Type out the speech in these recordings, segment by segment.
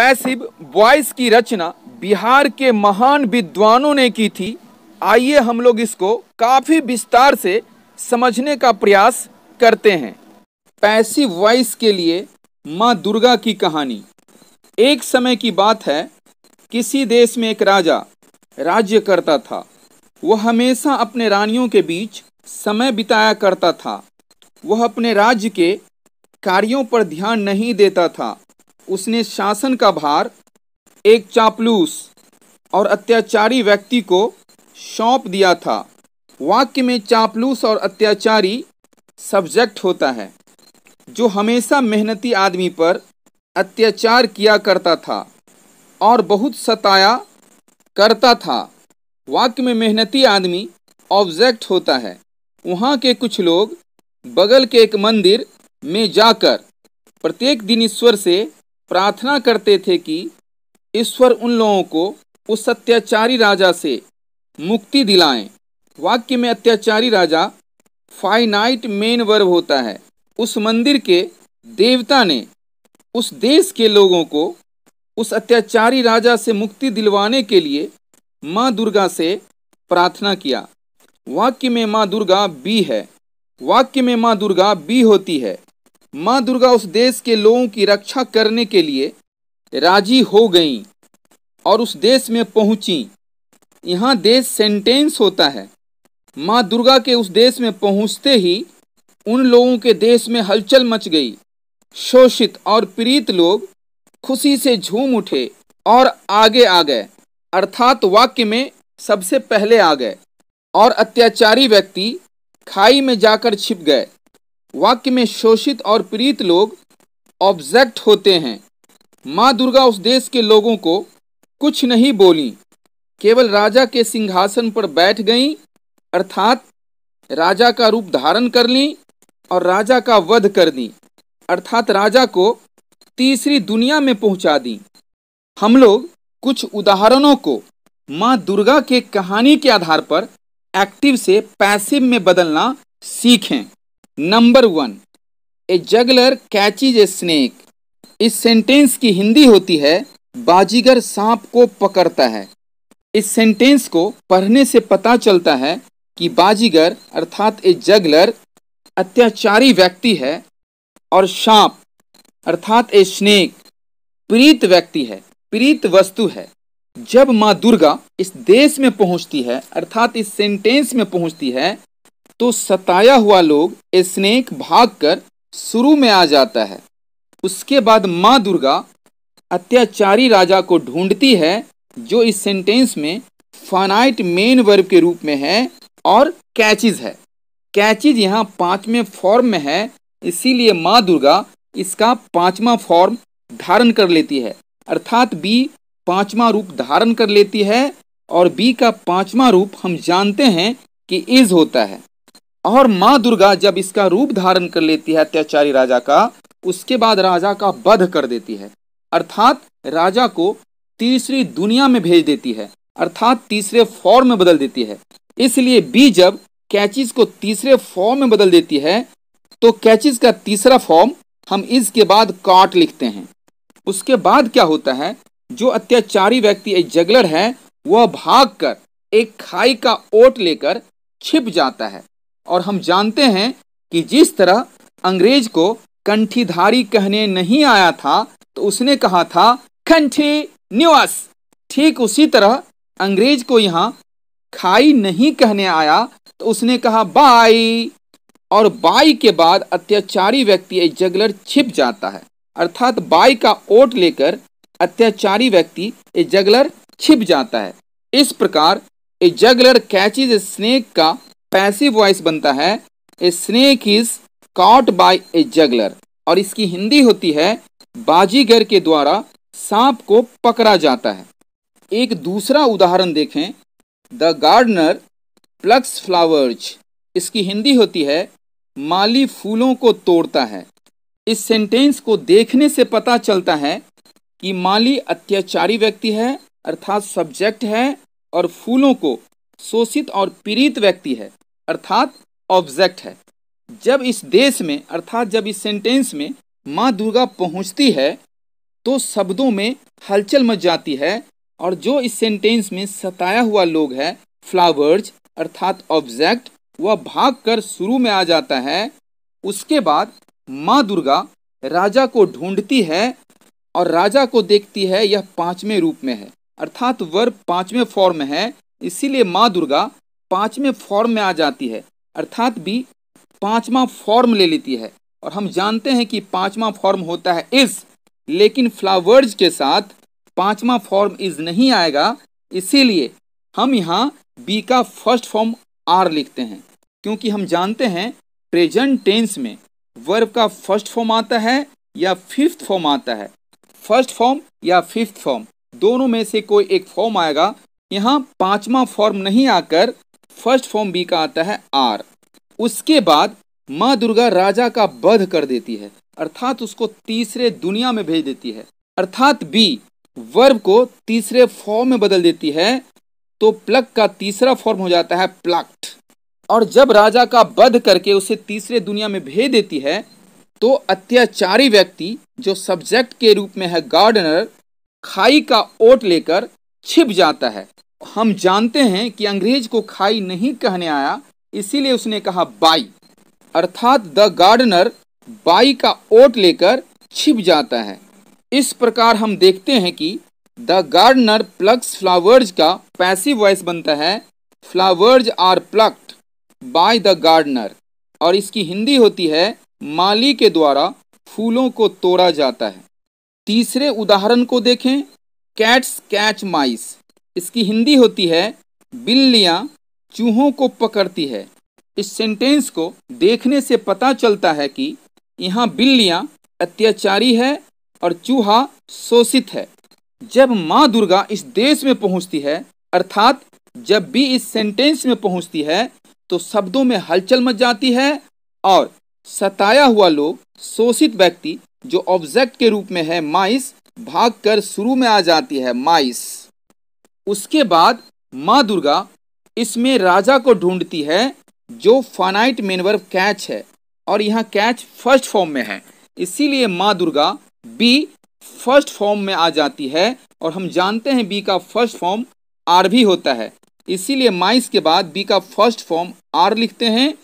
Passive voice की रचना बिहार के महान विद्वानों ने की थी। आइए हम लोग इसको काफ़ी विस्तार से समझने का प्रयास करते हैं। पैसिव वॉइस के लिए माँ दुर्गा की कहानी। एक समय की बात है, किसी देश में एक राजा राज्य करता था। वह हमेशा अपने रानियों के बीच समय बिताया करता था। वह अपने राज्य के कार्यों पर ध्यान नहीं देता था। उसने शासन का भार, एक चापलूस और अत्याचारी व्यक्ति को सौंप दिया था। वाक्य में चापलूस और अत्याचारी सब्जेक्ट होता है, जो हमेशा मेहनती आदमी पर अत्याचार किया करता था और बहुत सताया करता था। वाक्य में मेहनती आदमी ऑब्जेक्ट होता है। वहाँ के कुछ लोग बगल के एक मंदिर में जाकर प्रत्येक दिन ईश्वर से प्रार्थना करते थे कि ईश्वर उन लोगों को उस अत्याचारी राजा से मुक्ति दिलाएँ। वाक्य में अत्याचारी राजा फाइनाइट मेन वर्ब होता है। उस मंदिर के देवता ने उस देश के लोगों को उस अत्याचारी राजा से मुक्ति दिलवाने के लिए माँ दुर्गा से प्रार्थना किया। वाक्य में माँ दुर्गा बी है। वाक्य में माँ दुर्गा बी होती है। माँ दुर्गा उस देश के लोगों की रक्षा करने के लिए राज़ी हो गईं और उस देश में पहुँची। यहाँ देश सेंटेंस होता है। माँ दुर्गा के उस देश में पहुँचते ही उन लोगों के देश में हलचल मच गई। शोषित और पीड़ित लोग खुशी से झूम उठे और आगे आ गए। अर्थात वाक्य में सबसे पहले आ गए और अत्याचारी व्यक्ति खाई में जाकर छिप गए। वाक्य में शोषित और पीड़ित लोग ऑब्जेक्ट होते हैं। माँ दुर्गा उस देश के लोगों को कुछ नहीं बोली। केवल राजा के सिंहासन पर बैठ गईं, अर्थात राजा का रूप धारण कर ली और राजा का वध कर दी, अर्थात राजा को तीसरी दुनिया में पहुँचा दी। हम लोग कुछ उदाहरणों को माँ दुर्गा के कहानी के आधार पर एक्टिव से पैसिव में बदलना सीखें। Number one a juggler catches a snake इस सेंटेंस की हिंदी होती है, बाजीगर सांप को पकड़ता है। इस सेंटेंस को पढ़ने से पता चलता है कि बाजीगर, अर्थात ए जगलर अत्याचारी व्यक्ति है और सांप, अर्थात ए स्नेक प्रीत व्यक्ति है, प्रीत वस्तु है। जब माँ दुर्गा इस देश में पहुँचती है, अर्थात इस सेंटेंस में पहुँचती है तो सताया हुआ लोग स्नेक भागकर शुरू में आ जाता है। उसके बाद माँ दुर्गा अत्याचारी राजा को ढूंढती है, जो इस सेंटेंस में फानाइट मेन वर्ब के रूप में है और कैचिज है। कैचिज यहाँ पाँचवें फॉर्म में है, इसीलिए माँ दुर्गा इसका पांचवा फॉर्म धारण कर लेती है। अर्थात बी पांचवा रूप धारण कर लेती है और बी का पांचवा रूप हम जानते हैं कि इज़ होता है। और माँ दुर्गा जब इसका रूप धारण कर लेती है अत्याचारी राजा का, उसके बाद राजा का वध कर देती है। अर्थात राजा को तीसरी दुनिया में भेज देती है, अर्थात तीसरे फॉर्म में बदल देती है। इसलिए बी जब कैचिस को तीसरे फॉर्म में बदल देती है तो कैचिस का तीसरा फॉर्म हम इसके बाद काट लिखते हैं। उसके बाद क्या होता है, जो अत्याचारी व्यक्ति एक जगलर है, वह भागकर एक खाई का ओट लेकर छिप जाता है। और हम जानते हैं कि जिस तरह अंग्रेज़ को कंठीधारी कहने नहीं आया था तो उसने कहा था, कंठी निवास। ठीक उसी तरह अंग्रेज़ को यहाँ खाई नहीं कहने आया तो उसने कहा, बाई। और बाई के बाद अत्याचारी व्यक्ति एक जगलर छिप जाता है। अर्थात बाई का ओट लेकर अत्याचारी व्यक्ति एक जगलर छिप जाता है। इस प्रकार ए जगलर कैचेज स्नेक का पैसिव वॉइस बनता है a snake is caught by a juggler और इसकी हिंदी होती है, बाजीगर के द्वारा सांप को पकड़ा जाता है। एक दूसरा उदाहरण देखें द गार्डनर प्लक्स फ्लावर्स इसकी हिंदी होती है, माली फूलों को तोड़ता है। इस सेंटेंस को देखने से पता चलता है कि माली अत्याचारी व्यक्ति है, अर्थात सब्जेक्ट है, और फूलों को शोषित और पीड़ित व्यक्ति है। अर्थात ऑब्जेक्ट है। जब इस देश में, अर्थात जब इस सेंटेंस में माँ दुर्गा पहुँचती है तो शब्दों में हलचल मच जाती है और जो इस सेंटेंस में सताया हुआ लोग है, फ्लावर्स, अर्थात ऑब्जेक्ट, वह भाग कर शुरू में आ जाता है। उसके बाद माँ दुर्गा राजा को ढूंढती है और राजा को देखती है यह पाँचवें रूप में है, अर्थात वर्ब पाँचवें फॉर्म है। इसीलिए माँ दुर्गा पाँचवें फॉर्म में आ जाती है। अर्थात बी पांचवा फॉर्म ले लेती है। और हम जानते हैं कि पांचवा फॉर्म होता है इस। लेकिन फ्लावर्स के साथ पांचवा फॉर्म इज़ नहीं आएगा। इसीलिए हम यहाँ बी का फ़र्स्ट फॉर्म आर लिखते हैं। क्योंकि हम जानते हैं प्रेजेंट टेंस में वर्ब का फ़र्स्ट फॉर्म आता है या फिफ्थ फॉर्म आता है। फ़र्स्ट फॉर्म या फिफ्थ फॉर्म, दोनों में से कोई एक फॉर्म आएगा। यहाँ पांचवा फॉर्म नहीं आकर फ़र्स्ट फॉर्म बी का आता है आर। उसके बाद माँ दुर्गा राजा का वध कर देती है, अर्थात उसको तीसरे दुनिया में भेज देती है। अर्थात बी वर्ब को तीसरे फॉर्म में बदल देती है तो प्लग का तीसरा फॉर्म हो जाता है प्लक्ट। और जब राजा का वध करके उसे तीसरे दुनिया में भेज देती है तो अत्याचारी व्यक्ति जो सब्जेक्ट के रूप में है गार्डनर खाई का ओट लेकर छिप जाता है। हम जानते हैं कि अंग्रेज़ को खाई नहीं कहने आया, इसीलिए उसने कहा, बाई। अर्थात द गार्डनर बाई का ओट लेकर छिप जाता है। इस प्रकार हम देखते हैं कि द गार्डनर प्लक्स फ्लावर्स का पैसिव वॉइस बनता है, flowers are plucked by the gardener. और इसकी हिंदी होती है, माली के द्वारा फूलों को तोड़ा जाता है। तीसरे उदाहरण को देखें, कैट्स कैच माइस। इसकी हिंदी होती है, बिल्लियाँ चूहों को पकड़ती है। इस सेंटेंस को देखने से पता चलता है कि यहाँ बिल्लियाँ अत्याचारी है और चूहा शोषित है। जब माँ दुर्गा इस देश में पहुँचती है, अर्थात जब भी इस सेंटेंस में पहुँचती है तो शब्दों में हलचल मच जाती है और सताया हुआ लोग, शोषित व्यक्ति, जो ऑब्जेक्ट के रूप में है, माइस, भागकर शुरू में आ जाती है, माइस। उसके बाद माँ दुर्गा इसमें राजा को ढूंढती है, जो फानाइट मेनवर कैच है, और यहाँ कैच फ़र्स्ट फॉर्म में है। इसीलिए माँ दुर्गा बी फ़र्स्ट फॉर्म में आ जाती है, और हम जानते हैं बी का फ़र्स्ट फॉर्म आर भी होता है। इसीलिए माइस के बाद बी का फ़र्स्ट फॉर्म आर लिखते हैं,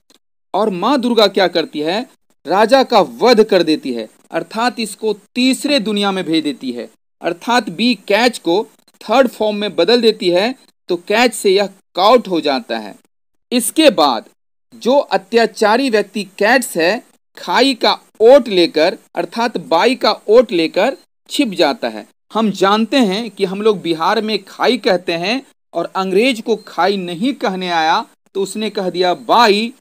और माँ दुर्गा क्या करती है? राजा का वध कर देती है, अर्थात इसको तीसरे दुनिया में भेज देती है। अर्थात बी कैच को थर्ड फॉर्म में बदल देती है तो कैच से यह काउट हो जाता है। इसके बाद, जो अत्याचारी व्यक्ति कैट्स है खाई का ओट लेकर, अर्थात बाई का ओट लेकर छिप जाता है। हम जानते हैं कि हम लोग बिहार में खाई कहते हैं, और अंग्रेज़ को खाई नहीं कहने आया तो उसने कह दिया बाई,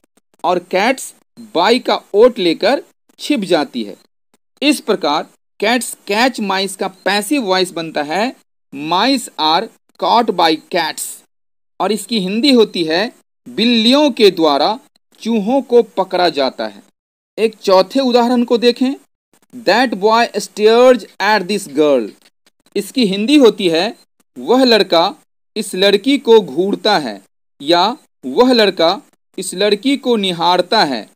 और कैट्स बाई का ओट लेकर छिप जाती है। इस प्रकार, कैट्स कैच माइस का पैसिव वॉइस बनता है mice are caught by cats और इसकी हिंदी होती है, बिल्लियों के द्वारा चूहों को पकड़ा जाता है। एक चौथे उदाहरण को देखें। That boy stares at this girl इसकी हिंदी होती है, वह लड़का इस लड़की को घूरता है, या वह लड़का इस लड़की को निहारता है।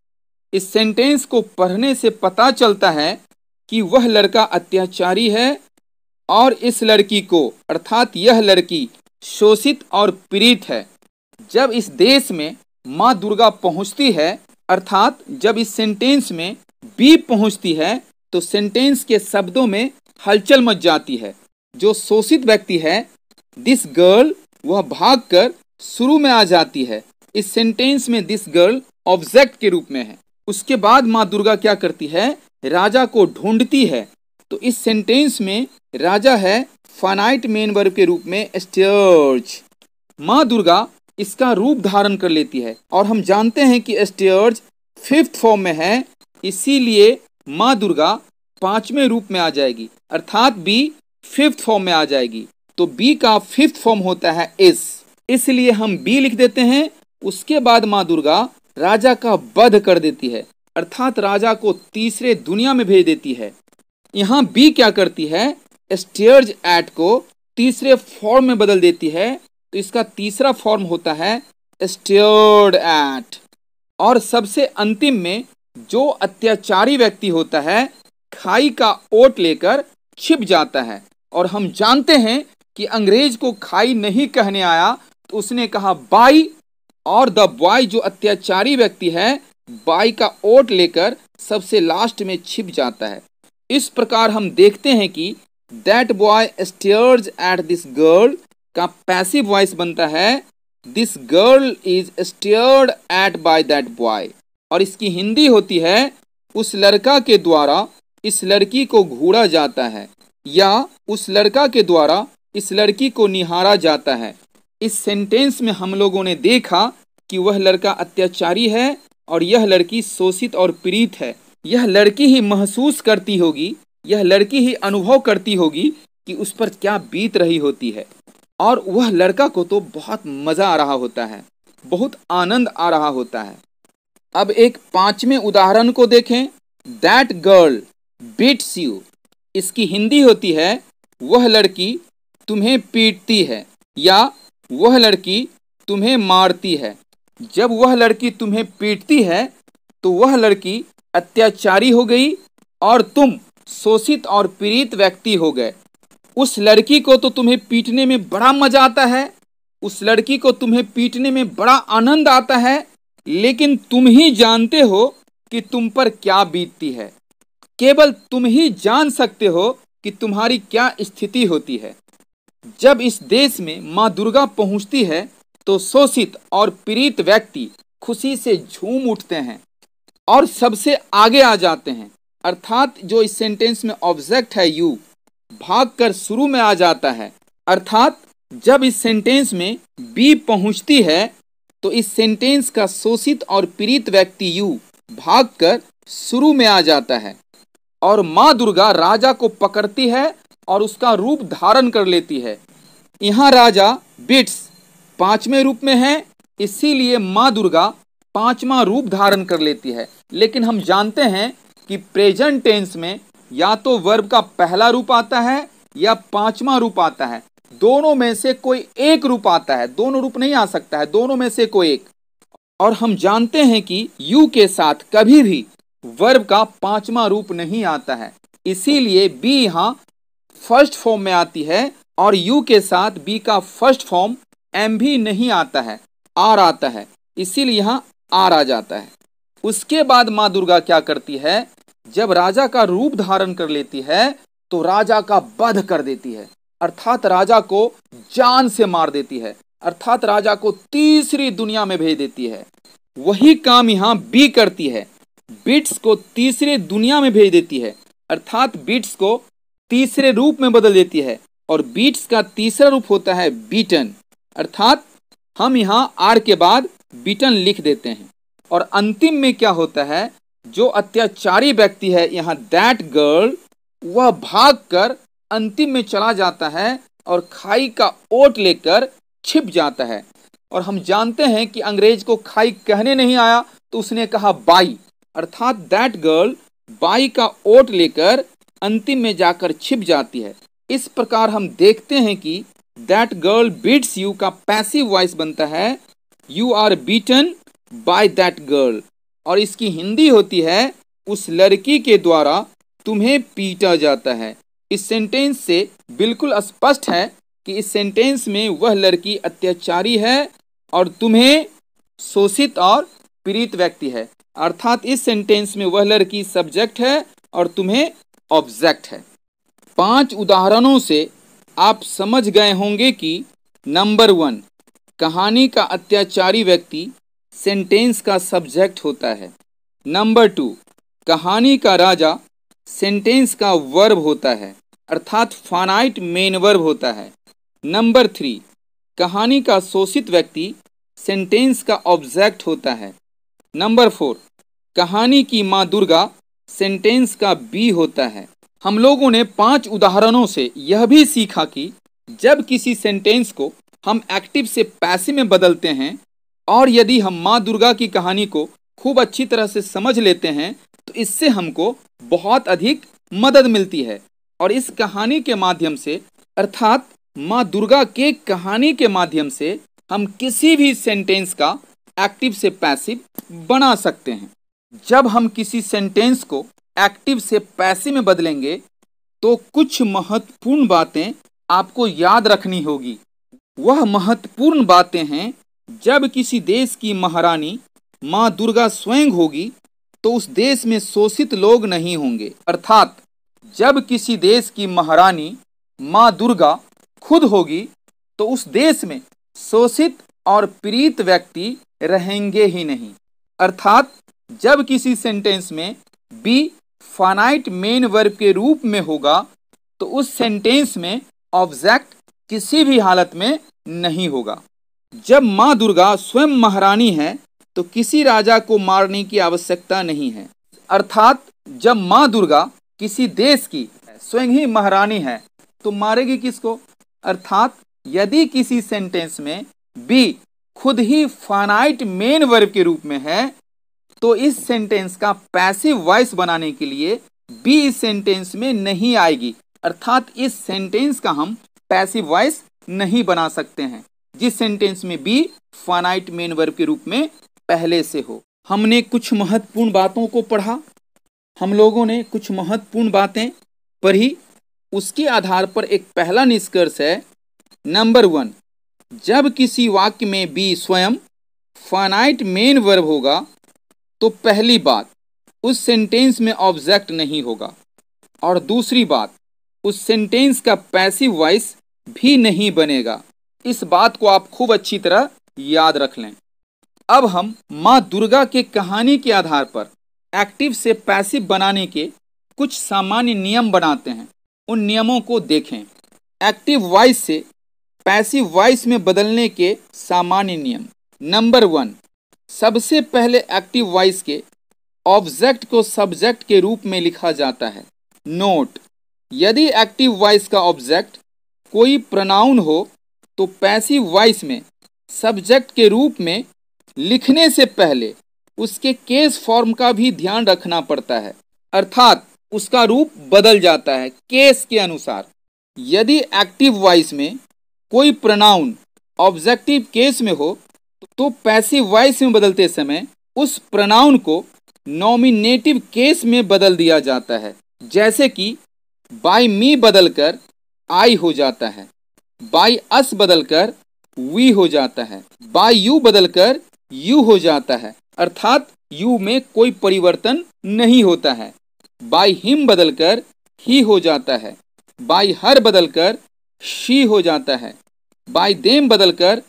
इस सेंटेंस को पढ़ने से पता चलता है कि वह लड़का अत्याचारी है और इस लड़की को, अर्थात यह लड़की, शोषित और पीड़ित है। जब इस देश में माँ दुर्गा पहुँचती है, अर्थात जब इस सेंटेंस में बी पहुँचती है तो सेंटेंस के शब्दों में हलचल मच जाती है। जो शोषित व्यक्ति है दिस गर्ल वह भागकर शुरू में आ जाती है। इस सेंटेंस में दिस गर्ल ऑब्जेक्ट के रूप में है। उसके बाद माँ दुर्गा क्या करती है? राजा को ढूंढती है। तो इस सेंटेंस में राजा है फानाइट मेन वर्ब के रूप में स्टेयर्ज माँ दुर्गा इसका रूप धारण कर लेती है और हम जानते हैं कि स्टेयर्स फिफ्थ फॉर्म में है, इसीलिए माँ दुर्गा पाँचवें रूप में आ जाएगी, अर्थात बी फिफ्थ फॉर्म में आ जाएगी। तो बी का फिफ्थ फॉर्म होता है इस इसलिए हम बी लिख देते हैं, उसके बाद माँ दुर्गा राजा का वध कर देती है, अर्थात राजा को तीसरे दुनिया में भेज देती है। यहाँ बी क्या करती है? स्टेयर्ज एट को तीसरे फॉर्म में बदल देती है। तो इसका तीसरा फॉर्म होता है स्टेयर्ड एट और सबसे अंतिम में जो अत्याचारी व्यक्ति होता है, खाई का ओट लेकर छिप जाता है। और हम जानते हैं कि अंग्रेज़ को खाई नहीं कहने आया तो उसने कहा, बाई। और द बॉय जो अत्याचारी व्यक्ति है, बाई का ओट लेकर सबसे लास्ट में छिप जाता है। इस प्रकार हम देखते हैं कि that boy stares at this girl का पैसिव वॉइस बनता है this girl is stared at by that boy और इसकी हिंदी होती है, उस लड़का के द्वारा इस लड़की को घूरा जाता है, या उस लड़का के द्वारा इस लड़की को निहारा जाता है। इस सेंटेंस में हम लोगों ने देखा कि वह लड़का अत्याचारी है और यह लड़की शोषित और पीड़ित है। यह लड़की ही महसूस करती होगी, यह लड़की ही अनुभव करती होगी कि उस पर क्या बीत रही होती है। और वह लड़का को तो बहुत मज़ा आ रहा होता है, बहुत आनंद आ रहा होता है। अब एक पाँचवें उदाहरण को देखें। दैट गर्ल बीट्स यू इसकी हिंदी होती है, वह लड़की तुम्हें पीटती है या, वह लड़की तुम्हें मारती है। जब वह लड़की तुम्हें पीटती है तो वह लड़की अत्याचारी हो गई और तुम शोषित और पीड़ित व्यक्ति हो गए। उस लड़की को तो तुम्हें पीटने में बड़ा मज़ा आता है, उस लड़की को तुम्हें पीटने में बड़ा आनंद आता है, लेकिन तुम ही जानते हो कि तुम पर क्या बीतती है। केवल तुम ही जान सकते हो कि तुम्हारी क्या स्थिति होती है। जब इस देश में माँ दुर्गा पहुँचती है तो शोषित और पीड़ित व्यक्ति खुशी से झूम उठते हैं। और सबसे आगे आ जाते हैं। अर्थात जो इस सेंटेंस में ऑब्जेक्ट है यू भाग कर शुरू में आ जाता है। अर्थात जब इस सेंटेंस में बी पहुँचती है तो इस सेंटेंस का शोषित और पीड़ित व्यक्ति यू भाग कर शुरू में आ जाता है। और माँ दुर्गा राजा को पकड़ती है और उसका रूप धारण कर लेती है। यहाँ राजा बिट्स पाँचवें रूप में है, इसीलिए माँ दुर्गा पांचवा रूप धारण कर लेती है। लेकिन हम जानते हैं कि प्रेजेंट टेंस में या तो वर्ब का पहला रूप आता है या पांचवा रूप आता है। दोनों में से कोई एक रूप आता है। दोनों रूप नहीं आ सकता है। दोनों में से कोई एक। और हम जानते हैं कि यू के साथ कभी भी वर्ब का पांचवा रूप नहीं आता है। इसीलिए बी यहाँ फ़र्स्ट फॉर्म में आती है और यू के साथ बी का फ़र्स्ट फॉर्म एम भी नहीं आता है। आर आता है। इसीलिए यहाँ आर आ जाता है। उसके बाद माँ दुर्गा क्या करती है? जब राजा का रूप धारण कर लेती है तो राजा का वध कर देती है। अर्थात राजा को जान से मार देती है। अर्थात राजा को तीसरी दुनिया में भेज देती है। वही काम यहाँ बी करती है। बिट्स को तीसरे दुनिया में भेज देती है। अर्थात बिट्स को तीसरे रूप में बदल देती है और बीट्स का तीसरा रूप होता है बीटन। अर्थात हम यहाँ आर के बाद बीटन लिख देते हैं। और अंतिम में क्या होता है? जो अत्याचारी व्यक्ति है यहाँ दैट गर्ल वह भाग कर अंतिम में चला जाता है और खाई का ओट लेकर छिप जाता है। और हम जानते हैं कि अंग्रेज़ को खाई कहने नहीं आया तो उसने कहा, बाई। अर्थात दैट गर्ल बाई का ओट लेकर अंतिम में जाकर छिप जाती है। इस प्रकार हम देखते हैं कि दैट गर्ल बीट्स यू का पैसिव वॉइस बनता है you are beaten by that girl और इसकी हिंदी होती है, उस लड़की के द्वारा तुम्हें पीटा जाता है। इस सेंटेंस से बिल्कुल स्पष्ट है कि इस सेंटेंस में वह लड़की अत्याचारी है और तुम्हें शोषित और पीड़ित व्यक्ति है। अर्थात इस सेंटेंस में वह लड़की सब्जेक्ट है और तुम्हें ऑब्जेक्ट है। पाँच उदाहरणों से आप समझ गए होंगे कि नंबर वन कहानी का अत्याचारी व्यक्ति सेंटेंस का सब्जेक्ट होता है। नंबर टू, कहानी का राजा सेंटेंस का वर्ब होता है, अर्थात फानाइट मेन वर्ब होता है। नंबर थ्री, कहानी का शोषित व्यक्ति सेंटेंस का ऑब्जेक्ट होता है। नंबर फोर, कहानी की माँ दुर्गा सेंटेंस का बी होता है। हम लोगों ने पाँच उदाहरणों से यह भी सीखा कि जब किसी सेंटेंस को हम एक्टिव से पैसिव में बदलते हैं और यदि हम माँ दुर्गा की कहानी को खूब अच्छी तरह से समझ लेते हैं तो इससे हमको बहुत अधिक मदद मिलती है। और इस कहानी के माध्यम से, अर्थात माँ दुर्गा के कहानी के माध्यम से, हम किसी भी सेंटेंस का एक्टिव से पैसिव बना सकते हैं। जब हम किसी सेंटेंस को एक्टिव से पैसिव में बदलेंगे तो कुछ महत्वपूर्ण बातें आपको याद रखनी होगी। वह महत्वपूर्ण बातें हैं। जब किसी देश की महारानी माँ दुर्गा स्वयं होगी तो उस देश में शोषित लोग नहीं होंगे। अर्थात, जब किसी देश की महारानी माँ दुर्गा खुद होगी तो उस देश में शोषित और पीड़ित व्यक्ति रहेंगे ही नहीं। अर्थात, जब किसी सेंटेंस में बी फाइनाइट मेन वर्ब के रूप में होगा तो उस सेंटेंस में ऑब्जेक्ट किसी भी हालत में नहीं होगा। जब माँ दुर्गा स्वयं महारानी है तो किसी राजा को मारने की आवश्यकता नहीं है। अर्थात, जब माँ दुर्गा किसी देश की स्वयं ही महारानी है तो मारेगी किसको? अर्थात, यदि किसी सेंटेंस में बी खुद ही फाइनाइट मेन वर्ब के रूप में है तो इस सेंटेंस का पैसिव वॉइस बनाने के लिए बी इस सेंटेंस में नहीं आएगी। अर्थात, इस सेंटेंस का हम पैसिव वॉइस नहीं बना सकते हैं। जिस सेंटेंस में बी फानाइट मेन वर्ब के रूप में पहले से हो। हमने कुछ महत्वपूर्ण बातों को पढ़ा। हम लोगों ने कुछ महत्वपूर्ण बातें पढ़ी। उसके आधार पर एक पहला निष्कर्ष है। नंबर वन जब किसी वाक्य में बी स्वयं फाइनाइट मेन वर्ब होगा तो पहली बात, उस सेंटेंस में ऑब्जेक्ट नहीं होगा। और दूसरी बात, उस सेंटेंस का पैसिव वॉइस भी नहीं बनेगा। इस बात को आप खूब अच्छी तरह याद रख लें। अब हम माँ दुर्गा के कहानी के आधार पर एक्टिव से पैसिव बनाने के कुछ सामान्य नियम बनाते हैं। उन नियमों को देखें। एक्टिव वॉइस से पैसिव वॉइस में बदलने के सामान्य नियम। नंबर वन, सबसे पहले एक्टिव वॉइस के ऑब्जेक्ट को सब्जेक्ट के रूप में लिखा जाता है। नोट, यदि एक्टिव वॉइस का ऑब्जेक्ट कोई प्रनाउन हो तो पैसिव वॉइस में सब्जेक्ट के रूप में, लिखने से पहले, उसके केस फॉर्म का भी ध्यान रखना पड़ता है। अर्थात, उसका रूप बदल जाता है केस के अनुसार। यदि एक्टिव वॉइस में, कोई प्रनाउन ऑब्जेक्टिव केस में हो तो पैसिव वॉइस में बदलते समय, उस प्रनाउन को नॉमिनेटिव केस में बदल दिया जाता है। जैसे कि बाय मी बदलकर आई हो जाता है। बाय अस बदलकर वी हो जाता है। बाय यू बदलकर यू हो जाता है। अर्थात यू में कोई परिवर्तन नहीं होता है। बाय हिम बदलकर ही हो जाता है। बाय हर बदलकर शी हो जाता है। बाय देम बदलकर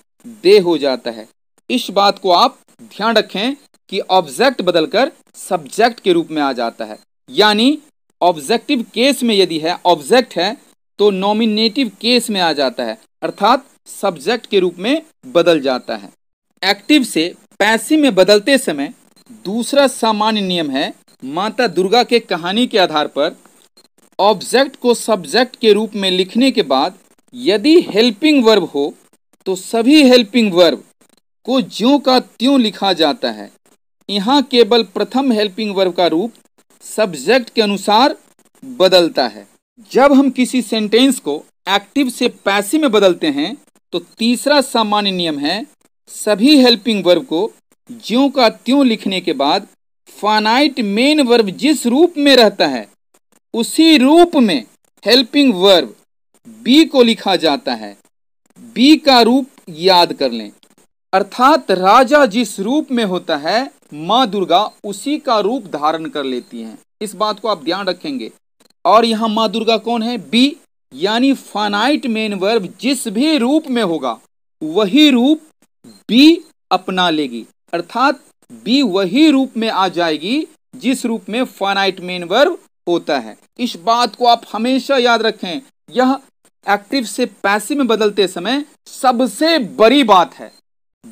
दे हो जाता है। इस बात को आप ध्यान रखें कि ऑब्जेक्ट बदलकर सब्जेक्ट के रूप में आ जाता है। यानी ऑब्जेक्टिव केस में यदि है, ऑब्जेक्ट है तो नॉमिनेटिव केस में आ जाता है, अर्थात सब्जेक्ट के रूप में बदल जाता है। एक्टिव से पैसिव में बदलते समय दूसरा सामान्य नियम है माता दुर्गा के कहानी के आधार पर ऑब्जेक्ट को सब्जेक्ट के रूप में लिखने के बाद यदि हेल्पिंग वर्ब हो तो सभी हेल्पिंग वर्ब को ज्यों का त्यों लिखा जाता है। यहाँ केवल प्रथम हेल्पिंग वर्ब का रूप सब्जेक्ट के अनुसार बदलता है। जब हम किसी सेंटेंस को एक्टिव से पैसिव में बदलते हैं तो तीसरा सामान्य नियम है, सभी हेल्पिंग वर्ब को ज्यों का त्यों लिखने के बाद फाइनाइट मेन वर्ब जिस रूप में रहता है, उसी रूप में हेल्पिंग वर्ब बी को लिखा जाता है। बी का रूप याद कर लें। अर्थात राजा जिस रूप में होता है, माँ दुर्गा उसी का रूप धारण कर लेती हैं। इस बात को आप ध्यान रखेंगे। और यहाँ माँ दुर्गा कौन है? बी, यानी फाइनाइट मेन वर्ब जिस भी रूप में होगा, वही रूप बी अपना लेगी। अर्थात बी वही रूप में आ जाएगी जिस रूप में फाइनाइट मेन वर्ब होता है। इस बात को आप हमेशा याद रखें, यह एक्टिव से पैसिव में बदलते समय सबसे बड़ी बात है।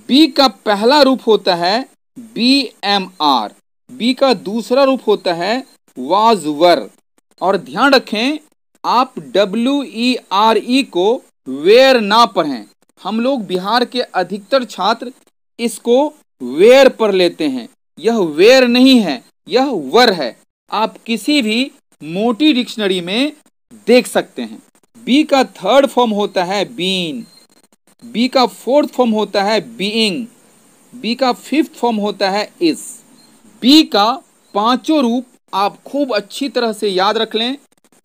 बी का पहला रूप होता है बी एम आर बी का दूसरा रूप होता है वाज वर और ध्यान रखें, आप डब्ल्यू ई आर ई को वेयर ना पढ़ें। हम लोग बिहार के अधिकतर छात्र इसको वेयर पर लेते हैं। यह वेयर नहीं है, यह वर है। आप किसी भी मोटी डिक्शनरी में देख सकते हैं। बी का थर्ड फॉर्म होता है बीन बी का फोर्थ फॉर्म होता है बीइंग बी का फिफ्थ फॉर्म होता है इस बी का पाँचों रूप आप खूब अच्छी तरह से याद रख लें,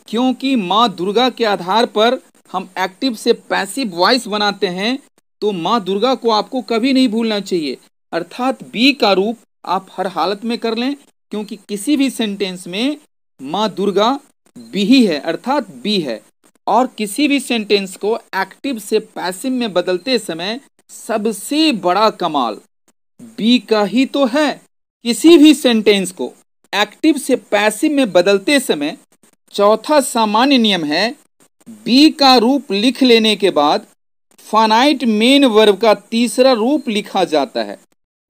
क्योंकि माँ दुर्गा के आधार पर हम एक्टिव से पैसिव वॉइस बनाते हैं तो माँ दुर्गा को आपको कभी नहीं भूलना चाहिए। अर्थात बी का रूप आप हर हालत में कर लें, क्योंकि किसी भी सेंटेंस में माँ दुर्गा बी ही है, अर्थात बी है। और किसी भी सेंटेंस को एक्टिव से पैसिव में बदलते समय सबसे बड़ा कमाल बी का ही तो है, किसी भी सेंटेंस को। एक्टिव से पैसिव में बदलते समय चौथा सामान्य नियम है बी का रूप लिख लेने के बाद फानाइट मेन वर्ब का तीसरा रूप लिखा जाता है।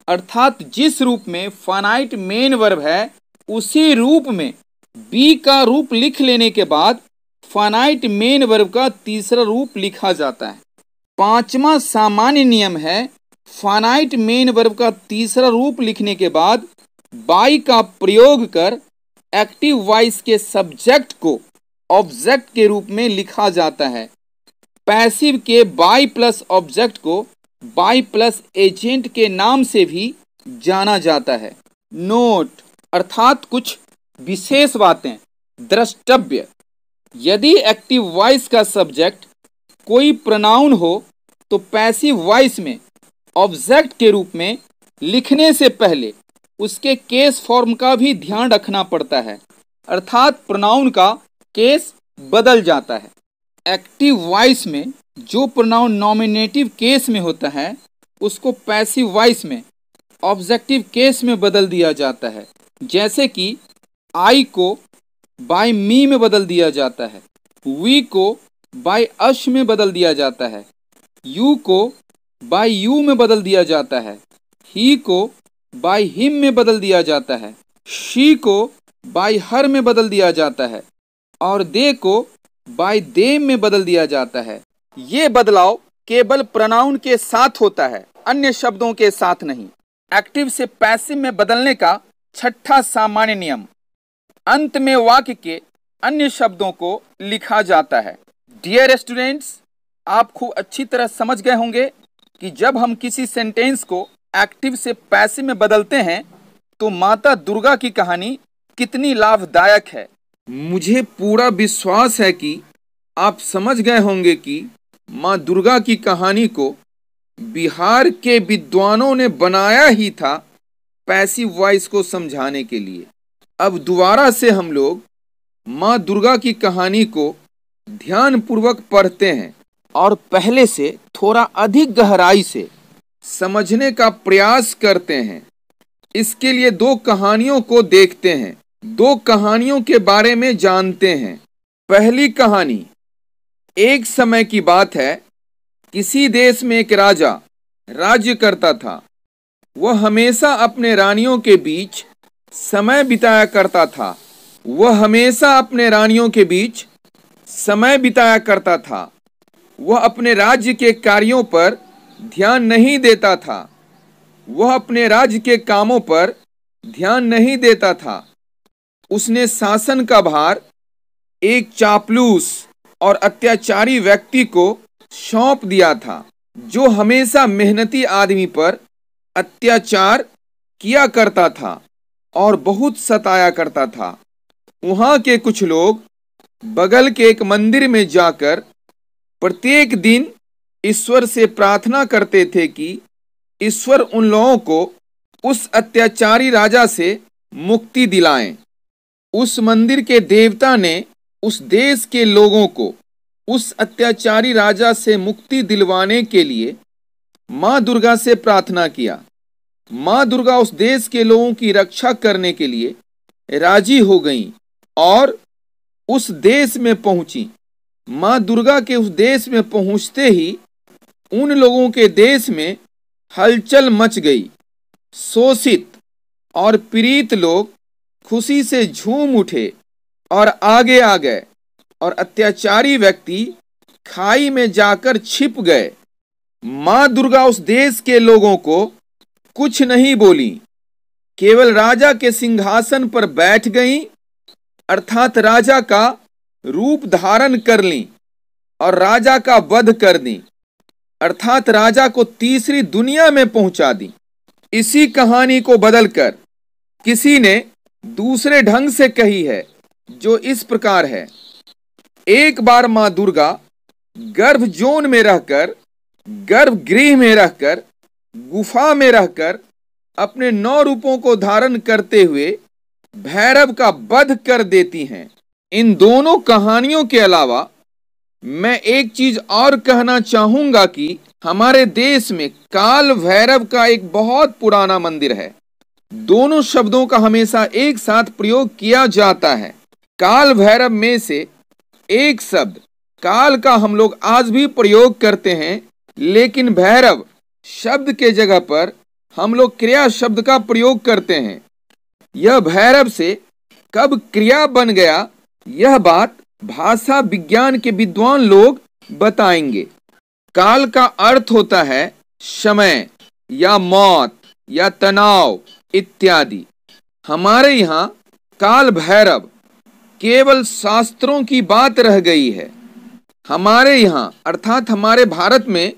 अर्थात जिस रूप में फानाइट मेन वर्ब है, उसी रूप में बी का रूप लिख लेने के बाद फानाइट मेन वर्ब का तीसरा रूप लिखा जाता है। पांचवा सामान्य नियम है फानाइट मेन वर्ब का तीसरा रूप लिखने के बाद बाई का प्रयोग कर एक्टिव वॉइस के सब्जेक्ट को ऑब्जेक्ट के रूप में लिखा जाता है। पैसिव के बाई प्लस ऑब्जेक्ट को बाई प्लस एजेंट के नाम से भी जाना जाता है। नोट अर्थात कुछ विशेष बातें। द्रष्टव्य, यदि एक्टिव वॉइस का सब्जेक्ट कोई प्रोनाउन हो तो पैसिव वॉइस में ऑब्जेक्ट के रूप में लिखने से पहले उसके केस फॉर्म का भी ध्यान रखना पड़ता है। अर्थात प्रोनाउन का केस बदल जाता है। एक्टिव वॉइस में जो प्रोनाउन नॉमिनेटिव केस में होता है, उसको पैसिव वॉइस में ऑब्जेक्टिव केस में बदल दिया जाता है। जैसे कि आई को बाय मी में बदल दिया जाता है। वी को बाय अश में बदल दिया जाता है। यू को बाय यू में बदल दिया जाता है। ही को बाय हिम में बदल दिया जाता है। शी को बाय हर में बदल दिया जाता है और दे को बाय देम में बदल दिया जाता है। ये बदलाव केवल प्रनाउन के साथ होता है, अन्य शब्दों के साथ नहीं। एक्टिव से पैसिव में बदलने का छठा सामान्य नियम। अंत में वाक्य के अन्य शब्दों को लिखा जाता है। डियर स्टूडेंट्स आप खूब अच्छी तरह समझ गए होंगे कि जब हम किसी सेंटेंस को एक्टिव से पैसिव में बदलते हैं तो माता दुर्गा की कहानी कितनी लाभदायक है। मुझे पूरा विश्वास है कि आप समझ गए होंगे कि माँ दुर्गा की कहानी को बिहार के विद्वानों ने बनाया ही था पैसिव वॉइस को समझाने के लिए। अब दोबारा से हम लोग माँ दुर्गा की कहानी को ध्यान पूर्वक पढ़ते हैं और पहले से थोड़ा अधिक गहराई से समझने का प्रयास करते हैं। इसके लिए दो कहानियों को देखते हैं। दो कहानियों के बारे में जानते हैं। पहली कहानी, एक समय की बात है, किसी देश में एक राजा राज्य करता था। वह हमेशा अपने रानियों के बीच समय बिताया करता था। वह हमेशा अपने रानियों के बीच समय बिताया करता था। वह अपने राज्य के कार्यों पर ध्यान नहीं देता था। वह अपने राज्य के कामों पर ध्यान नहीं देता था। उसने शासन का भार, एक चापलूस और अत्याचारी व्यक्ति को सौंप दिया था, जो हमेशा मेहनती आदमी पर अत्याचार किया करता था और बहुत सताया करता था। वहाँ के कुछ लोग बगल के एक मंदिर में जाकर प्रत्येक दिन ईश्वर से प्रार्थना करते थे कि ईश्वर उन लोगों को उस अत्याचारी राजा से मुक्ति दिलाएँ। उस मंदिर के देवता ने उस देश के लोगों को उस अत्याचारी राजा से मुक्ति दिलवाने के लिए माँ दुर्गा से प्रार्थना किया माँ दुर्गा उस देश के लोगों की रक्षा करने के लिए राज़ी हो गईं और उस देश में पहुँची माँ दुर्गा के उस देश में पहुँचते ही उन लोगों के देश में हलचल मच गई। शोषित और पीड़ित लोग खुशी से झूम उठे और आगे आ गए और अत्याचारी व्यक्ति खाई में जाकर छिप गए। माँ दुर्गा उस देश के लोगों को कुछ नहीं बोली। केवल राजा के सिंहासन पर बैठ गई, अर्थात राजा का रूप धारण कर ली और राजा का वध कर दी। अर्थात राजा को तीसरी दुनिया में पहुँचा दी। इसी कहानी को बदलकर किसी ने दूसरे ढंग से कही है, जो इस प्रकार है। एक बार माँ दुर्गा गर्भ जोन में रहकर गर्भगृह में रहकर, गुफा में रहकर अपने नौ रूपों को धारण करते हुए भैरव का वध कर देती हैं। इन दोनों कहानियों के अलावा मैं एक चीज़ और कहना चाहूँगा कि हमारे देश में काल भैरव का एक बहुत पुराना मंदिर है। दोनों शब्दों का हमेशा एक साथ प्रयोग किया जाता है। काल भैरव में से एक शब्द, काल का हम लोग आज भी प्रयोग करते हैं, लेकिन भैरव शब्द के जगह पर हम लोग क्रिया शब्द का प्रयोग करते हैं। यह भैरव से कब क्रिया बन गया, यह बात भाषा विज्ञान के विद्वान लोग बताएँगे। काल का अर्थ होता है समय या मौत या तनाव इत्यादि। हमारे यहाँ काल भैरव केवल शास्त्रों की बात रह गई है। हमारे यहाँ, अर्थात हमारे भारत में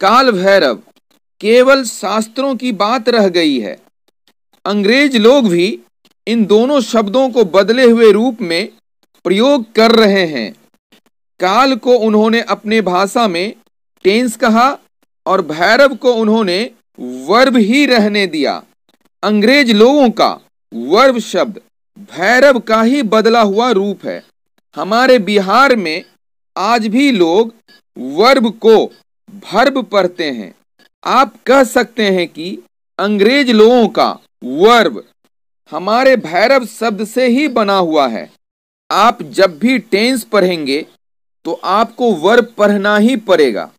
काल भैरव केवल शास्त्रों की बात रह गई है। अंग्रेज़ लोग भी इन दोनों शब्दों को बदले हुए रूप में प्रयोग कर रहे हैं। काल को उन्होंने अपने भाषा में टेंस कहा और भैरव को उन्होंने वर्ब ही रहने दिया। अंग्रेज़ लोगों का वर्ब शब्द भैरव का ही बदला हुआ रूप है। हमारे बिहार में आज भी लोग वर्ब को भर्ब पढ़ते हैं। आप कह सकते हैं कि अंग्रेज़ लोगों का वर्ब हमारे भैरव शब्द से ही बना हुआ है। आप जब भी टेंस पढ़ेंगे तो आपको वर्ब पढ़ना ही पड़ेगा।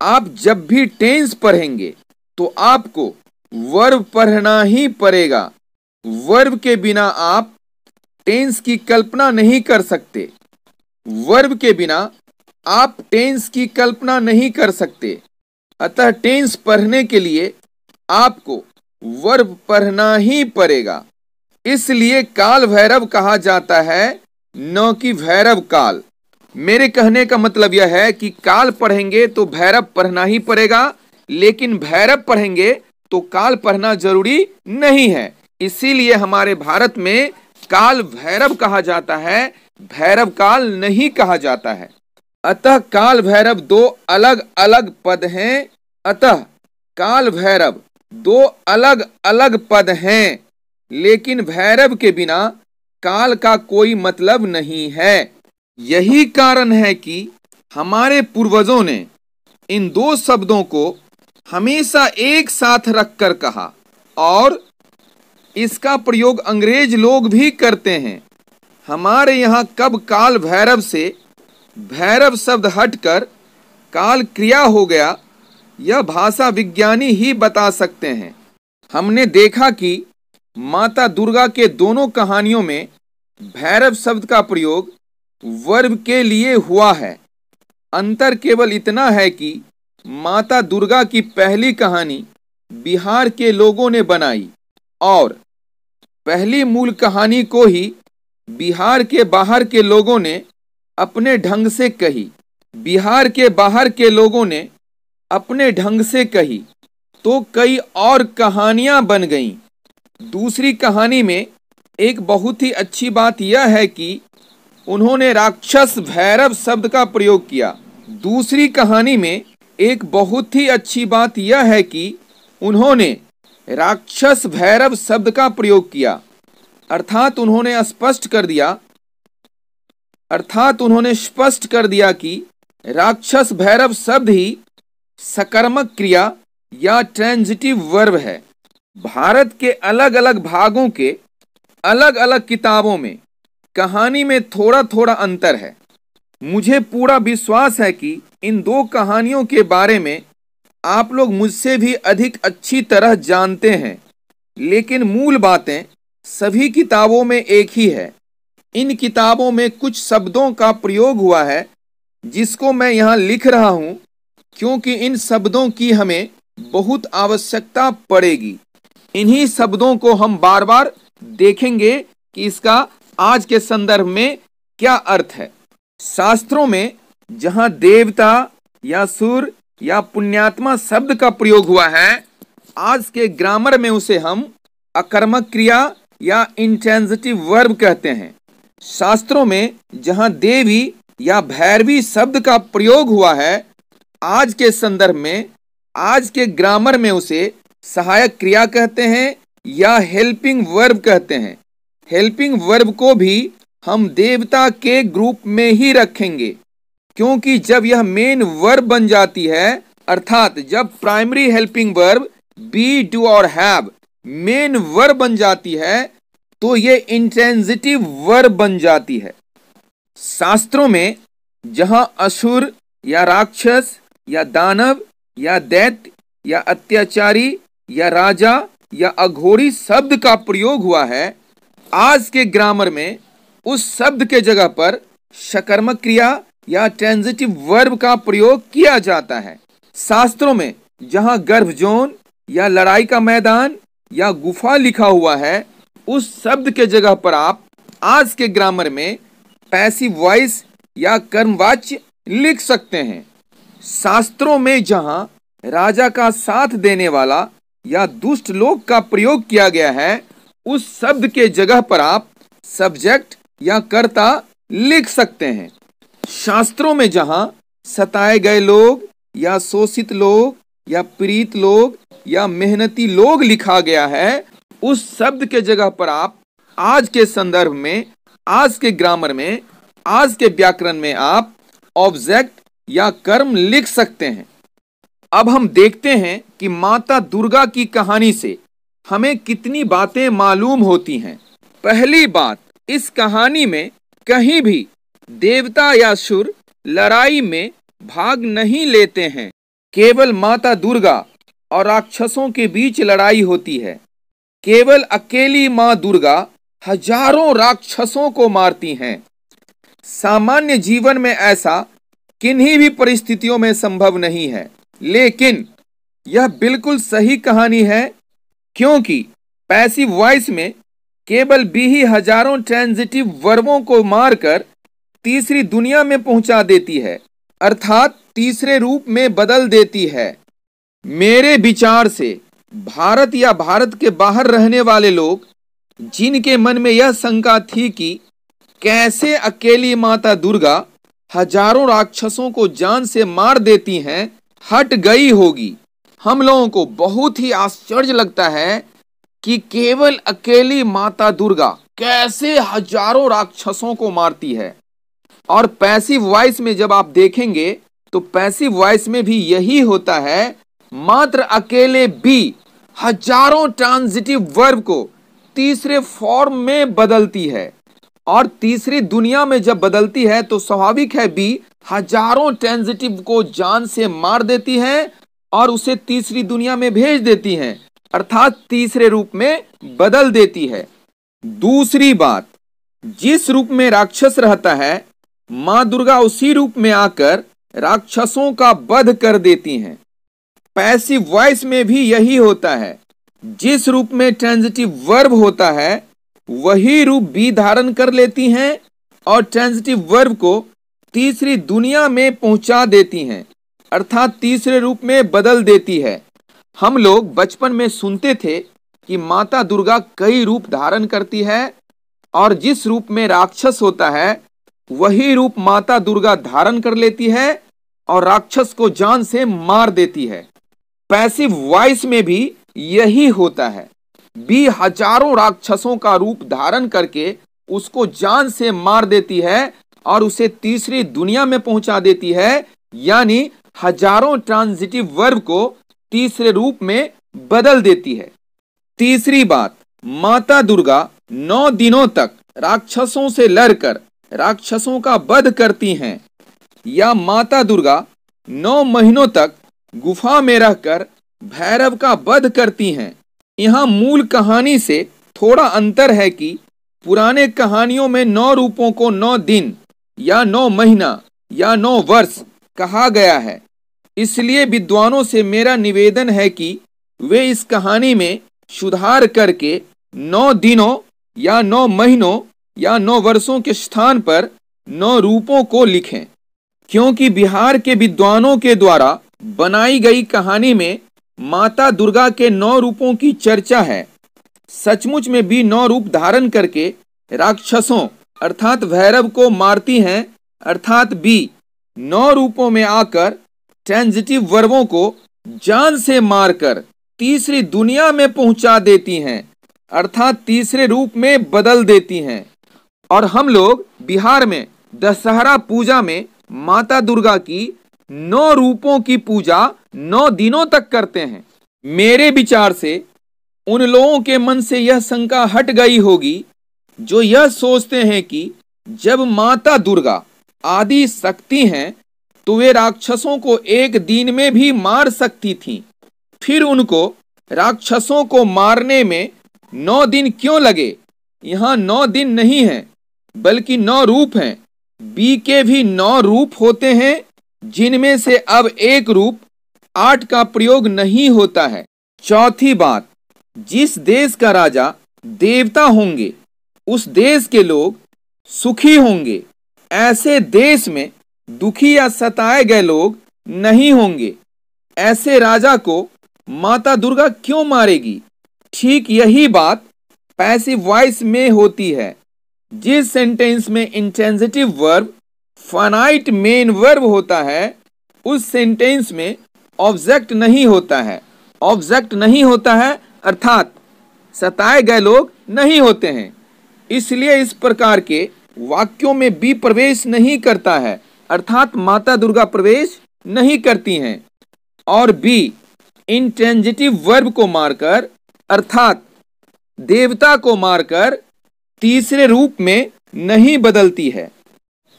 आप जब भी टेंस पढ़ेंगे तो आपको वर्ब पढ़ना ही पड़ेगा। वर्ब के बिना आप टेंस की कल्पना नहीं कर सकते। वर्ब के बिना आप टेंस की कल्पना नहीं कर सकते। अतः टेंस पढ़ने के लिए आपको वर्ब पढ़ना ही पड़ेगा। इसलिए काल भैरव कहा जाता है न कि भैरव काल। मेरे कहने का मतलब यह है कि काल पढ़ेंगे तो भैरव पढ़ना ही पड़ेगा, लेकिन भैरव पढ़ेंगे तो काल पढ़ना ज़रूरी नहीं है। इसीलिए हमारे भारत में काल भैरव कहा जाता है, भैरव काल नहीं कहा जाता है। अतः काल भैरव दो अलग अलग पद हैं। अतः काल भैरव दो अलग अलग पद हैं, लेकिन भैरव के बिना काल का कोई मतलब नहीं है। यही कारण है कि हमारे पूर्वजों ने इन दो शब्दों को हमेशा एक साथ रखकर कहा और इसका प्रयोग अंग्रेज़ लोग भी करते हैं। हमारे यहाँ कब काल भैरव से भैरव शब्द हटकर काल क्रिया हो गया, यह भाषा विज्ञानी ही बता सकते हैं। हमने देखा कि माता दुर्गा के दोनों कहानियों में भैरव शब्द का प्रयोग वर्ब के लिए हुआ है। अंतर केवल इतना है कि माता दुर्गा की पहली कहानी बिहार के लोगों ने बनाई और पहली मूल कहानी को ही बिहार के बाहर के लोगों ने अपने ढंग से कही। बिहार के बाहर के लोगों ने अपने ढंग से कही। तो कई और कहानियाँ बन गईं। दूसरी कहानी में एक बहुत ही अच्छी बात यह है कि उन्होंने राक्षस भैरव शब्द का प्रयोग किया। दूसरी कहानी में एक बहुत ही अच्छी बात यह है कि उन्होंने राक्षस भैरव शब्द का प्रयोग किया। अर्थात उन्होंने स्पष्ट कर दिया, अर्थात उन्होंने स्पष्ट कर दिया कि राक्षस भैरव शब्द ही सकर्मक क्रिया या ट्रांजिटिव वर्ब है। भारत के अलग अलग भागों के अलग अलग किताबों में कहानी में थोड़ा थोड़ा अंतर है। मुझे पूरा विश्वास है कि इन दो कहानियों के बारे में आप लोग मुझसे भी अधिक अच्छी तरह जानते हैं, लेकिन मूल बातें सभी किताबों में एक ही है। इन किताबों में कुछ शब्दों का प्रयोग हुआ है, जिसको मैं यहाँ लिख रहा हूँ, क्योंकि इन शब्दों की हमें बहुत आवश्यकता पड़ेगी। इन्हीं शब्दों को हम बार बार देखेंगे कि इसका आज के संदर्भ में क्या अर्थ है। शास्त्रों में जहाँ देवता या सुर या पुण्यात्मा शब्द का प्रयोग हुआ है, आज के ग्रामर में उसे हम अकर्मक क्रिया या इंटेंसिटिव वर्ब कहते हैं। शास्त्रों में जहाँ देवी या भैरवी शब्द का प्रयोग हुआ है, आज के संदर्भ में, आज के ग्रामर में उसे सहायक क्रिया कहते हैं या हेल्पिंग वर्ब कहते हैं। हेल्पिंग वर्ब को भी हम देवता के ग्रुप में ही रखेंगे, क्योंकि जब यह मेन वर्ब बन जाती है, अर्थात जब primary helping verb be do और हैव मेन वर्ब बन जाती है तो ये इंटेंसिटिव वर्ब बन जाती है। शास्त्रों में जहाँ असुर या राक्षस या दानव या दैत्य या अत्याचारी या राजा या अघोरी शब्द का प्रयोग हुआ है, आज के ग्रामर में उस शब्द के जगह पर शकर्मक क्रिया या ट्रांजिटिव वर्ब का प्रयोग किया जाता है। शास्त्रों में जहाँ गर्भजोन या लड़ाई का मैदान या गुफा लिखा हुआ है, उस शब्द के जगह पर आप आज के ग्रामर में पैसिव वॉइस या कर्मवाच्य लिख सकते हैं। शास्त्रों में जहाँ राजा का साथ देने वाला या दुष्ट लोग का प्रयोग किया गया है, उस शब्द के जगह पर आप सब्जेक्ट या कर्ता लिख सकते हैं। शास्त्रों में जहाँ सताए गए लोग या शोषित लोग या प्रीत लोग या मेहनती लोग लिखा गया है, उस शब्द के जगह पर आप आज के संदर्भ में, आज के ग्रामर में, आज के व्याकरण में आप ऑब्जेक्ट या कर्म लिख सकते हैं। अब हम देखते हैं कि माता दुर्गा की कहानी से हमें कितनी बातें मालूम होती हैं। पहली बात, इस कहानी में कहीं भी देवता या सुर लड़ाई में भाग नहीं लेते हैं। केवल माता दुर्गा और राक्षसों के बीच लड़ाई होती है। केवल अकेली माँ दुर्गा हज़ारों राक्षसों को मारती हैं। सामान्य जीवन में ऐसा किन्हीं भी परिस्थितियों में संभव नहीं है। लेकिन यह बिल्कुल सही कहानी है, क्योंकि पैसिव वॉइस में केवल बी ही हज़ारों ट्रांजिटिव वर्बों को मारकर तीसरी दुनिया में पहुँचा देती है, अर्थात तीसरे रूप में बदल देती है। मेरे विचार से, भारत या भारत के बाहर रहने वाले लोग, जिनके मन में यह शंका थी कि कैसे अकेली माता दुर्गा हज़ारों राक्षसों को जान से मार देती हैं हट गई होगी। हम लोगों को बहुत ही आश्चर्य लगता है कि केवल अकेली माता दुर्गा कैसे हज़ारों राक्षसों को मारती है। और पैसिव वॉइस में जब आप देखेंगे तो पैसिव वॉइस में भी यही होता है, मात्र अकेले बी हज़ारों ट्रांजिटिव वर्ब को तीसरे फॉर्म में बदलती है। और तीसरी दुनिया में जब बदलती है तो स्वाभाविक है बी हज़ारों ट्रांजिटिव को जान से मार देती है और उसे तीसरी दुनिया में भेज देती है, अर्थात तीसरे रूप में बदल देती है। दूसरी बात, जिस रूप में राक्षस रहता है, माँ दुर्गा उसी रूप में आकर राक्षसों का वध कर देती हैं। पैसिव वॉइस में भी यही होता है, जिस रूप में ट्रांजिटिव वर्ब होता है वही रूप भी धारण कर लेती हैं और ट्रांजिटिव वर्ब को तीसरी दुनिया में पहुँचा देती हैं, अर्थात तीसरे रूप में बदल देती है। हम लोग बचपन में सुनते थे कि माता दुर्गा कई रूप धारण करती है और जिस रूप में राक्षस होता है, वही रूप माता दुर्गा धारण कर लेती है और राक्षस को जान से मार देती है। पैसिव वॉइस में भी यही होता है। बी हज़ारों राक्षसों का रूप धारण करके उसको जान से मार देती है और उसे तीसरी दुनिया में पहुँचा देती है, यानी हज़ारों ट्रांजिटिव वर्ब को तीसरे रूप में बदल देती है। तीसरी बात, माता दुर्गा नौ दिनों तक राक्षसों से लड़कर राक्षसों का वध करती हैं, या माता दुर्गा नौ महीनों तक गुफा में रहकर भैरव का वध करती हैं। यहाँ मूल कहानी से थोड़ा अंतर है कि पुराने कहानियों में नौ रूपों को नौ दिन या नौ महीना या नौ वर्ष कहा गया है। इसलिए विद्वानों से मेरा निवेदन है कि वे इस कहानी में सुधार करके नौ दिनों या नौ महीनों या नौ वर्षों के स्थान पर नौ रूपों को लिखें, क्योंकि बिहार के विद्वानों के द्वारा बनाई गई कहानी में माता दुर्गा के नौ रूपों की चर्चा है। सचमुच में भी नौ रूप धारण करके राक्षसों, अर्थात भैरव को मारती हैं, अर्थात बी नौ रूपों में आकर ट्रांजिटिव वर्बों को जान से मारकर तीसरी दुनिया में पहुँचा देती हैं, अर्थात तीसरे रूप में बदल देती हैं। और हम लोग बिहार में दशहरा पूजा में माता दुर्गा की नौ रूपों की पूजा नौ दिनों तक करते हैं। मेरे विचार से उन लोगों के मन से यह शंका हट गई होगी, जो यह सोचते हैं कि जब माता दुर्गा आदि शक्ति हैं तो वे राक्षसों को एक दिन में भी मार सकती थी। फिर उनको राक्षसों को मारने में नौ दिन क्यों लगे? यहाँ नौ दिन नहीं है, बल्कि नौ रूप हैं। बी के भी नौ रूप होते हैं जिनमें से अब एक रूप आठ का प्रयोग नहीं होता है। चौथी बात, जिस देश का राजा देवता होंगे, उस देश के लोग सुखी होंगे। ऐसे देश में दुखी या सताए गए लोग नहीं होंगे। ऐसे राजा को माता दुर्गा क्यों मारेगी? ठीक यही बात पैसिव वॉइस में होती है। जिस सेंटेंस में intensitive verb finite main verb होता है, उस सेंटेंस में ऑब्जेक्ट नहीं होता है। ऑब्जेक्ट नहीं होता है, अर्थात सताए गए लोग नहीं होते हैं। इसलिए इस प्रकार के वाक्यों में बी प्रवेश नहीं करता है, अर्थात माता दुर्गा प्रवेश नहीं करती हैं। और बी इंटेंजिटिव वर्ब को मारकर, अर्थात देवता को मारकर, तीसरे रूप में नहीं बदलती है।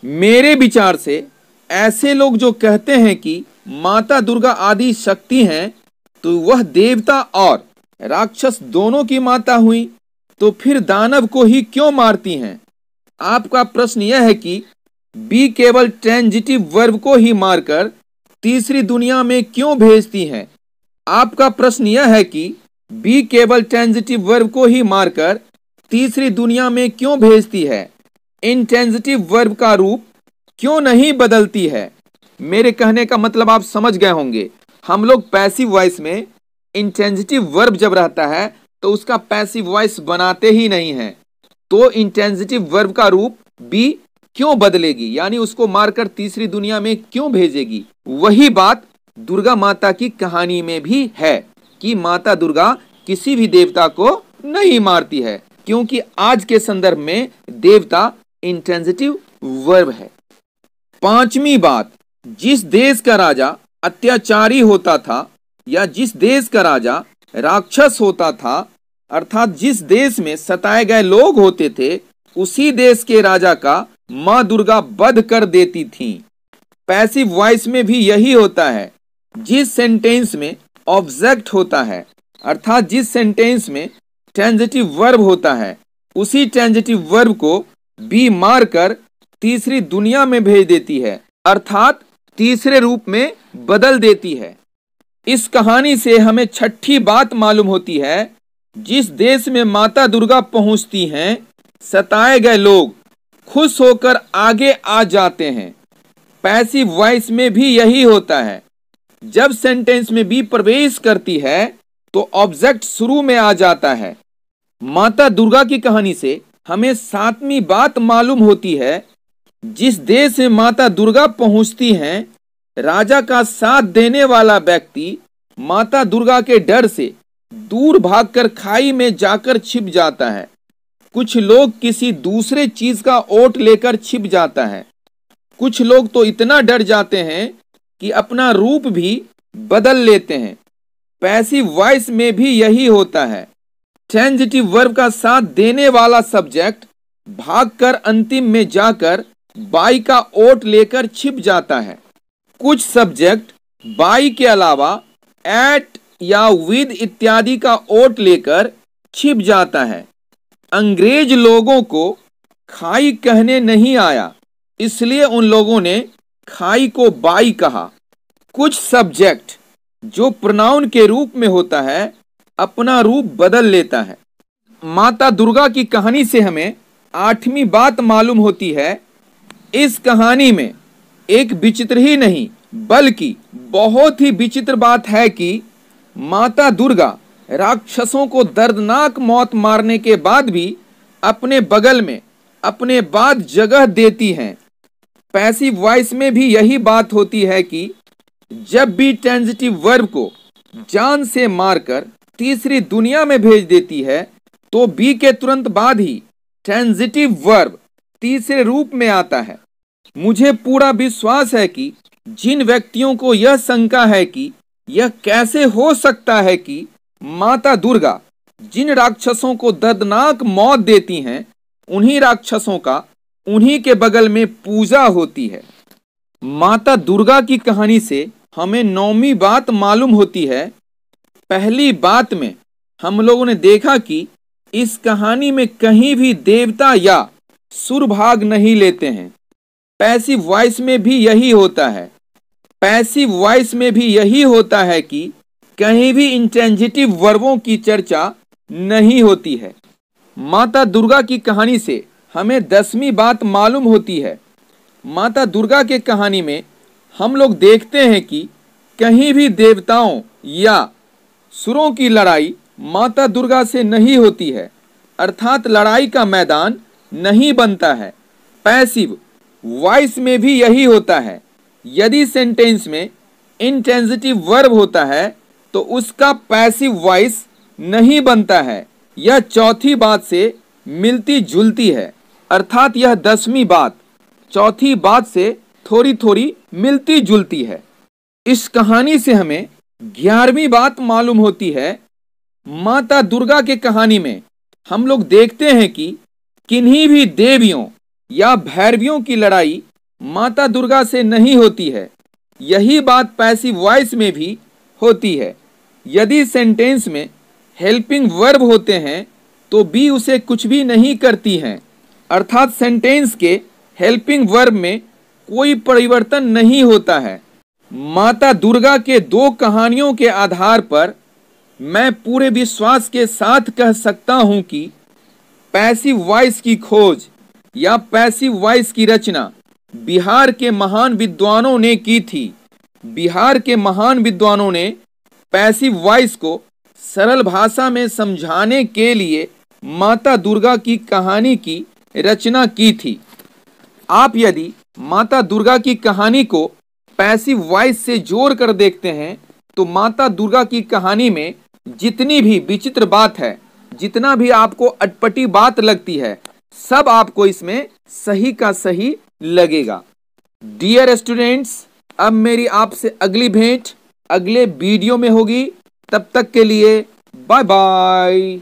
मेरे विचार से ऐसे लोग जो कहते हैं कि माता दुर्गा आदि शक्ति हैं तो वह देवता और राक्षस दोनों की माता हुई तो फिर दानव को ही क्यों मारती हैं? आपका प्रश्न यह है कि बी केवल ट्रेंजिटिव वर्ब को ही मारकर तीसरी दुनिया में क्यों भेजती हैं? आपका प्रश्न यह है कि बी केवल ट्रांजिटिव वर्ब को ही मारकर तीसरी दुनिया में क्यों भेजती है? इंटेंजिटिव वर्ब का रूप क्यों नहीं बदलती है? मेरे कहने का मतलब आप समझ गए होंगे। हम लोग पैसिव वॉइस में इंटेंजिटिव वर्ब जब रहता है तो उसका पैसिव वॉइस बनाते ही नहीं है। तो इंटेंजिटिव वर्ब का रूप बी क्यों बदलेगी? यानी उसको मारकर तीसरी दुनिया में क्यों भेजेगी? वही बात दुर्गा माता की कहानी में भी है कि माता दुर्गा किसी भी देवता को नहीं मारती है, क्योंकि आज के संदर्भ में देवता इंटेंसिटिव वर्ब है। पांचवी बात, जिस देश का राजा अत्याचारी होता था या जिस देश का राजा राक्षस होता था, अर्थात जिस देश में सताए गए लोग होते थे, उसी देश के राजा का माँ दुर्गा बध कर देती थी। पैसिव वॉइस में भी यही होता है, जिस सेंटेंस में ऑब्जेक्ट होता है, अर्थात जिस सेंटेंस में ट्रांजिटिव वर्ब होता है, उसी ट्रांजिटिव वर्ब को बी मार कर तीसरी दुनिया में भेज देती है, अर्थात तीसरे रूप में बदल देती है। इस कहानी से हमें छठी बात मालूम होती है, जिस देश में माता दुर्गा पहुँचती हैं, सताए गए लोग खुश होकर आगे आ जाते हैं। पैसिव वॉइस में भी यही होता है, जब सेंटेंस में बी प्रवेश करती है तो ऑब्जेक्ट शुरू में आ जाता है। माता दुर्गा की कहानी से हमें सातवीं बात मालूम होती है, जिस देश में माता दुर्गा पहुँचती हैं, राजा का साथ देने वाला व्यक्ति माता दुर्गा के डर से दूर भागकर खाई में जाकर छिप जाता है। कुछ लोग किसी दूसरे चीज़ का ओट लेकर छिप जाता है। कुछ लोग तो इतना डर जाते हैं कि अपना रूप भी बदल लेते हैं। पैसिव वॉइस में भी यही होता है। ट्रांजिटिव वर्ब का साथ देने वाला सब्जेक्ट भागकर अंतिम में जाकर बाई का ओट लेकर छिप जाता है। कुछ सब्जेक्ट बाई के अलावा एट या विद इत्यादि का ओट लेकर छिप जाता है। अंग्रेज़ लोगों को खाई कहने नहीं आया, इसलिए उन लोगों ने खाई को बाई कहा। कुछ सब्जेक्ट जो प्रोनाउन के रूप में होता है अपना रूप बदल लेता है। माता दुर्गा की कहानी से हमें आठवीं बात मालूम होती है, इस कहानी में एक विचित्र ही नहीं, बल्कि बहुत ही विचित्र बात है कि माता दुर्गा राक्षसों को दर्दनाक मौत मारने के बाद भी अपने बगल में अपने बाद जगह देती हैं। पैसिव वॉइस में भी यही बात होती है कि जब भी ट्रांजिटिव वर्ब को जान से मारकर तीसरी दुनिया में भेज देती है तो बी के तुरंत बाद ही ट्रांजिटिव वर्ब तीसरे रूप में आता है। मुझे पूरा विश्वास है कि जिन व्यक्तियों को यह शंका है कि यह कैसे हो सकता है कि माता दुर्गा, जिन राक्षसों को दर्दनाक मौत देती हैं, उन्हीं राक्षसों का उन्हीं के बगल में पूजा होती है। माता दुर्गा की कहानी से हमें नौमी बात मालूम होती है पहली बात में हम लोगों ने देखा कि इस कहानी में कहीं भी देवता या सुर भाग नहीं लेते हैं। पैसिव वॉइस में भी यही होता है। पैसिव वॉइस में भी यही होता है कि कहीं भी इंटेंजिटिव वर्बों की चर्चा नहीं होती है। माता दुर्गा की कहानी से हमें दसवीं बात मालूम होती है। माता दुर्गा के कहानी में हम लोग देखते हैं कि कहीं भी देवताओं या सुरों की लड़ाई माता दुर्गा से नहीं होती है, अर्थात लड़ाई का मैदान नहीं बनता है। पैसिव, वॉइस में भी यही होता है। यदि सेंटेंस में इंटेंसिटिव वर्ब होता है तो उसका पैसिव वॉइस नहीं बनता है। यह चौथी बात से मिलती जुलती है, अर्थात यह दसवीं बात, चौथी बात से थोड़ी थोड़ी मिलती जुलती है। इस कहानी से हमें ग्यारहवीं बात मालूम होती है, माता दुर्गा के कहानी में हम लोग देखते हैं कि किन्हीं भी देवियों या भैरवियों की लड़ाई माता दुर्गा से नहीं होती है। यही बात पैसिव वॉइस में भी होती है। यदि सेंटेंस में हेल्पिंग वर्ब होते हैं तो बी उसे कुछ भी नहीं करती हैं। अर्थात सेंटेंस के हेल्पिंग वर्ब में कोई परिवर्तन नहीं होता है। माता दुर्गा के दो कहानियों के आधार पर मैं पूरे विश्वास के साथ कह सकता हूँ कि पैसिव वॉइस की खोज या पैसिव वॉइस की रचना बिहार के महान विद्वानों ने की थी। बिहार के महान विद्वानों ने पैसिव वॉइस को सरल भाषा में समझाने के लिए माता दुर्गा की कहानी की रचना की थी। आप यदि माता दुर्गा की कहानी को पैसिव वॉइस से जोड़ कर देखते हैं तो माता दुर्गा की कहानी में जितनी भी विचित्र बात है, जितना भी आपको अटपटी बात लगती है, सब आपको इसमें सही का सही लगेगा। डियर स्टूडेंट्स अब मेरी आपसे अगली भेंट अगले वीडियो में होगी। तब तक के लिए बाय बाय